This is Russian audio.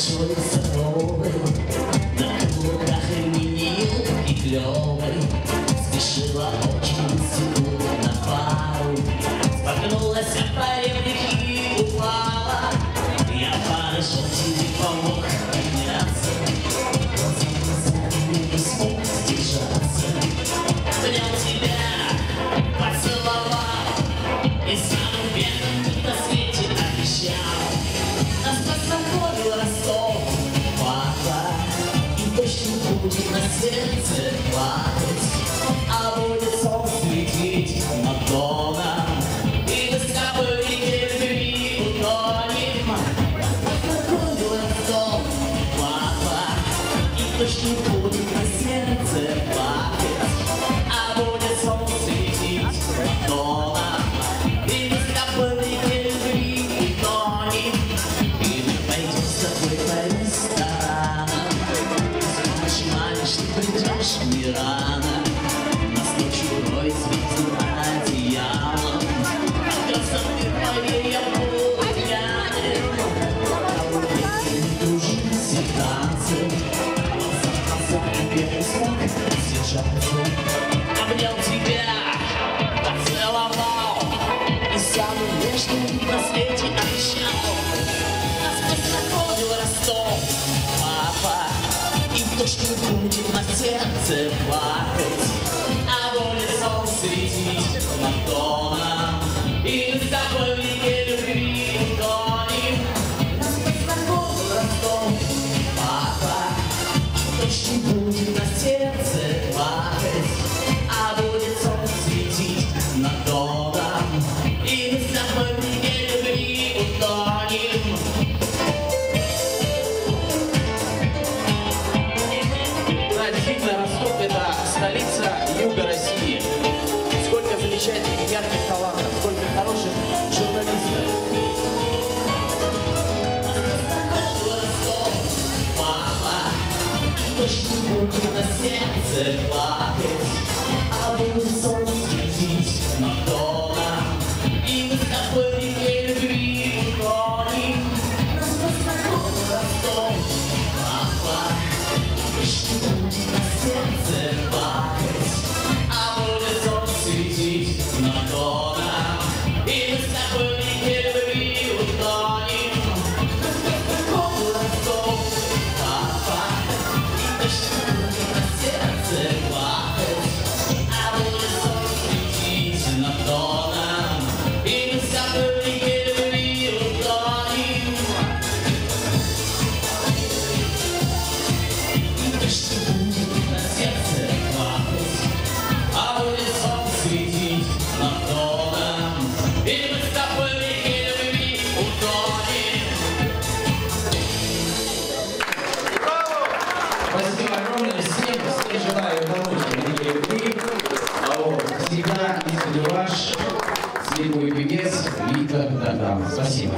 свой садовый, на курах и клёв. сердце плакать, а будет сон светить Мадонна. И без капли любви утонем. Какой был сон, папа, и точно Солнечный просвете обещал? Господь закровил Ростов Папа И точно будет на сердце плакать А воле сон светить Мадонна И заповеди любви утонем Господь закровил Ростов Папа И будет на сердце буду на сердце плакать, а буду солнце. Илья Николеваш, слепой певец Виктор Дардан. Спасибо.